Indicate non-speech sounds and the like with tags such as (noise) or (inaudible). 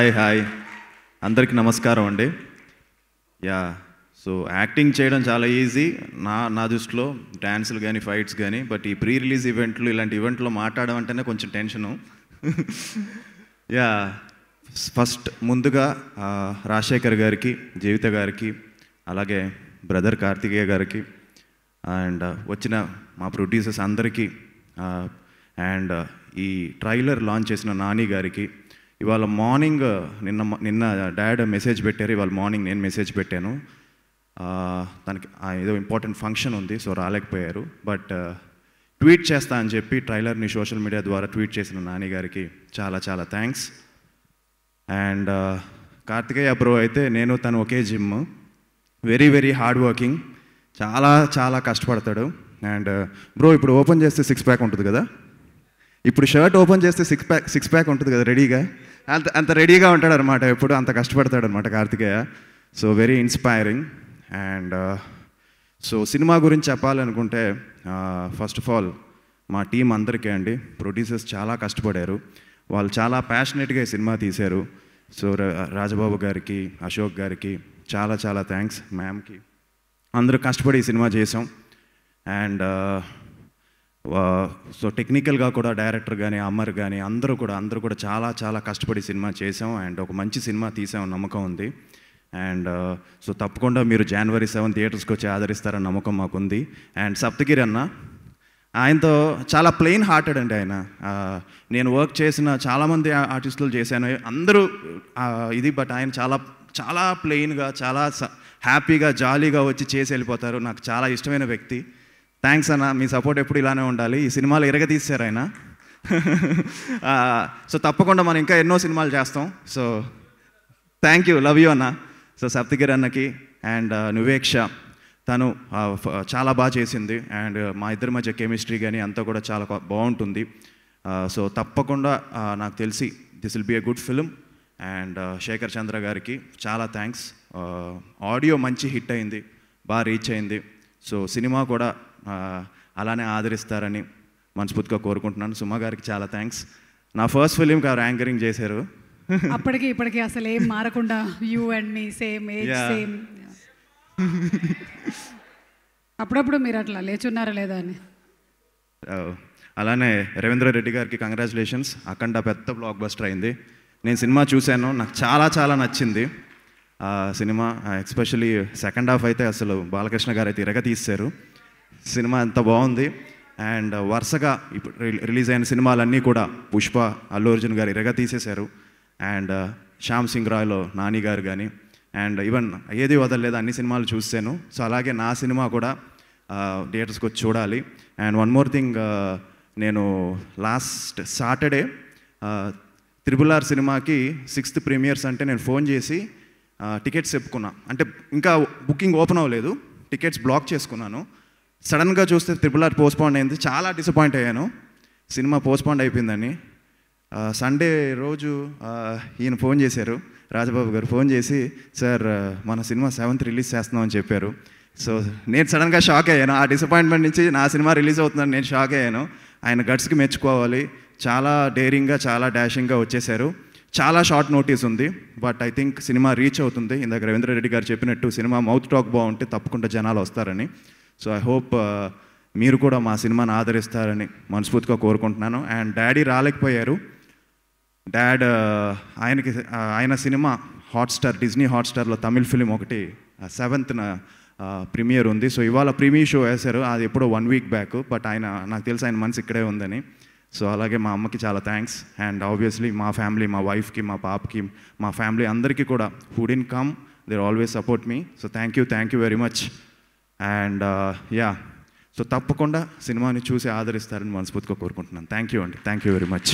Hi hi. అందరికీ నమస్కారం అండి. యా సో యాక్టింగ్ చేయడం చాలా ఈజీ. నా నా దృష్టిలో డ్యాన్సులు కానీ ఫైట్స్ కానీ బట్ ఈ ప్రీ రిలీజ్ ఈవెంట్లు ఇలాంటి ఈవెంట్లో మాట్లాడడం అంటేనే కొంచెం టెన్షను. (laughs) యా ఫస్ట్ ముందుగా రాజశేఖర్ గారికి జీవిత గారికి అలాగే బ్రదర్ కార్తికేయ గారికి అండ్ వచ్చిన మా ప్రొడ్యూసర్స్ అందరికీ అండ్ ఈ ట్రైలర్ లాంచ్ చేసిన నాని గారికి ఇవాళ మార్నింగ్ నిన్న నిన్న డాడ్ మెసేజ్ పెట్టారు ఇవాళ మార్నింగ్ నేను మెసేజ్ పెట్టాను. దానికి తనకి ఏదో ఇంపార్టెంట్ ఫంక్షన్ ఉంది సో రాలేకపోయారు. బట్ ట్వీట్ చేస్తా అని చెప్పి ట్రైలర్ని సోషల్ మీడియా ద్వారా ట్వీట్ చేసిన నాని గారికి చాలా చాలా థ్యాంక్స్. అండ్ కార్తికేయ బ్రో అయితే నేను తను ఒకే gym. Very very hard working. చాలా చాలా కష్టపడతాడు. అండ్ బ్రో ఇప్పుడు ఓపెన్ చేస్తే సిక్స్ ప్యాక్ ఉంటుంది కదా? ఇప్పుడు షర్ట్ ఓపెన్ చేస్తే సిక్స్ ప్యాక్ సిక్స్ ప్యాక్ ఉంటుంది కదా రెడీగా? అంత అంత రెడీగా ఉంటాడు అనమాట ఎప్పుడు అంత కష్టపడతాడు అనమాట Karthikeya so very inspiring and so cinema గురించి చెప్పాలనుకుంటే ఫస్ట్ ఆఫ్ ఆల్ మా టీం అందరికీ అండి ప్రొడ్యూసర్స్ చాలా కష్టపడారు. వాళ్ళు చాలా ప్యాషనెట్గా ఈ సినిమా తీశారు. సో రా- రాజబాబు గారికి అశోక్ గారికి చాలా చాలా థ్యాంక్స్ మ్యామ్కి అందరూ కష్టపడి ఈ సినిమా చేసాం అండ్ సో టెక్నికల్గా కూడా డైరెక్టర్ కానీ అమర్ కానీ అందరూ కూడా అందరూ కూడా చాలా చాలా కష్టపడి సినిమా చేసాం అండ్ ఒక మంచి సినిమా తీసాం నమ్మకం ఉంది. అండ్ సో తప్పకుండా మీరు జనవరి సెవెన్ థియేటర్స్కి వచ్చి ఆదరిస్తారని నమ్మకం మాకుంది. అండ్ సప్తగిరి అన్న ఆయనతో చాలా ప్లెయిన్ హార్టెడ్ అండి ఆయన. నేను వర్క్ చేసిన చాలామంది ఆర్టిస్టులు చేశాను. అందరూ ఇది బట్ ఆయన చాలా చాలా ప్లెయిన్గా చాలా స- హ్యాపీగా జాలీగా వచ్చి చేసి వెళ్ళిపోతారు. నాకు చాలా ఇష్టమైన వ్యక్తి. థ్యాంక్స్ అన్న మీ సపోర్ట్ ఎప్పుడు ఇలానే ఉండాలి. ఈ సినిమాలు ఎరగదీశారు ఆయన. (laughs) సో తప్పకుండా మనం ఇంకా ఎన్నో సినిమాలు చేస్తాం. So thank you love you అన్న. సో సప్తగిరి అన్నకి అండ్ uh, నువేక్ష తను చాలా బాగా చేసింది. అండ్ uh, మా ఇద్దరి మధ్య కెమిస్ట్రీ కానీ అంతా కూడా చాలా బాగుంటుంది. సో తప్పకుండా నాకు తెలిసి this will be a good film and Shekhar Chandra గారికి చాలా థ్యాంక్స్ ఆడియో మంచి హిట్ అయింది. బాగా రీచ్ అయింది. సో సినిమా కూడా అలానే ఆదరిస్తారని మనస్ఫూర్తిగా కోరుకుంటున్నాను. సుమ గారికి చాలా థ్యాంక్స్ నా ఫస్ట్ ఫిలింకి గారు యాంకరింగ్ చేశారు. అప్పటికి ఇప్పటికి అసలు ఏం మారకుండా you and me same age. Same అప్పుడప్పుడు మీరు అట్లా లేచున్నారా లేదా అని? ఆ, అలానే రవీంద్ర రెడ్డి గారికి కంగ్రాచులేషన్స్ అఖండ పెద్ద బ్లాక్ బస్టర్ అయింది. నేను సినిమా చూశాను. నాకు చాలా చాలా నచ్చింది. ఆ సినిమా ఎస్పెషలీ సెకండ్ హాఫ్ అయితే అసలు బాలకృష్ణ గారు అయితే ఇరగ తీశారు. సినిమా ఎంత బాగుంది. అండ్ వరుసగా ఇప్పుడు రి- రిలీజ్ అయిన సినిమాలన్నీ కూడా పుష్ప అల్లు అర్జున్ గారు ఇరగ తీసేశారు. అండ్ శ్యామ్ సింగ్ రాయ్లో నాని గారు కానీ అండ్ ఈవెన్ ఏది వదలలేదు అన్ని సినిమాలు చూసాను సో అలాగే నా సినిమా కూడా థియేటర్స్కి వచ్చి చూడాలి. అండ్ వన్ మోర్ థింగ్ నేను లాస్ట్ సాటర్డే త్రిబుల్ ఆర్ సినిమాకి సిక్స్త్ ప్రీమియర్స్ అంటే నేను ఫోన్ చేసి టికెట్స్ చెప్పుకున్నా. అంటే ఇంకా బుకింగ్ ఓపెన్ అవ్వలేదు. టికెట్స్ బ్లాక్ చేసుకున్నాను. సడన్గా చూస్తే త్రిపుల్ ఆర్ పోస్ట్పోండ్ అయింది. చాలా డిసప్పాయింట్ అయ్యాను. సినిమా పోస్ట్పోండ్ అయిపోయిందని సండే రోజు ఈయన ఫోన్ చేశారు. రాజబాబు గారు ఫోన్ చేసి సార్ మన సినిమా సెవెంత్ రిలీజ్ చేస్తున్నాం అని చెప్పారు. సో నేను సడన్గా షాక్ అయ్యాను. ఆ డిసప్పాయింట్మెంట్ నుంచి నా సినిమా రిలీజ్ అవుతుందని నేను షాక్ అయ్యాను. ఆయన గట్స్కి మెచ్చుకోవాలి. చాలా డేరింగ్గా చాలా డాషింగ్గా వచ్చేసారు చాలా షార్ట్ నోటీస్ ఉంది. But I think cinema reach అవుతుంది. ఇందాక రవీంద్ర రెడ్డి గారు చెప్పినట్టు సినిమా మౌత్ టాక్ బాగుంటే తప్పకుండా జనాలు వస్తారని. సో ఐ హోప్ మీరు కూడా మా సినిమాని ఆదరిస్తారని మనస్ఫూర్తిగా కోరుకుంటున్నాను. అండ్ డాడీ రాలేకపోయారు. డాడ్ uh, ఆయనకి uh, ఆయన సినిమా హాట్స్టార్ డిజ్నీ హాట్స్టార్లో తమిళ్ ఫిలిం ఒకటి సెవెంత్న uh, ప్రీమియర్ ఉంది. సో ఇవాళ ప్రీమియర్ షో వేశారు. అది ఎప్పుడో వన్ వీక్ బ్యాక్ బట్ ఆయన నాకు తెలిసి ఆయన మనసు ఇక్కడే ఉందని. సో అలాగే మా అమ్మకి చాలా థ్యాంక్స్. అండ్ ఆబ్వియస్లీ మా ఫ్యామిలీ మా వైఫ్కి మా పాపకి మా ఫ్యామిలీ అందరికీ కూడా who'd in come there always support me so thank you thank you very much and ya so తప్పకుండా సినిమాని చూసి ఆదరిస్తారని మనస్ఫూర్తిగా కోరుకుంటున్నాను. థ్యాంక్ యూ అండి. Thank you very much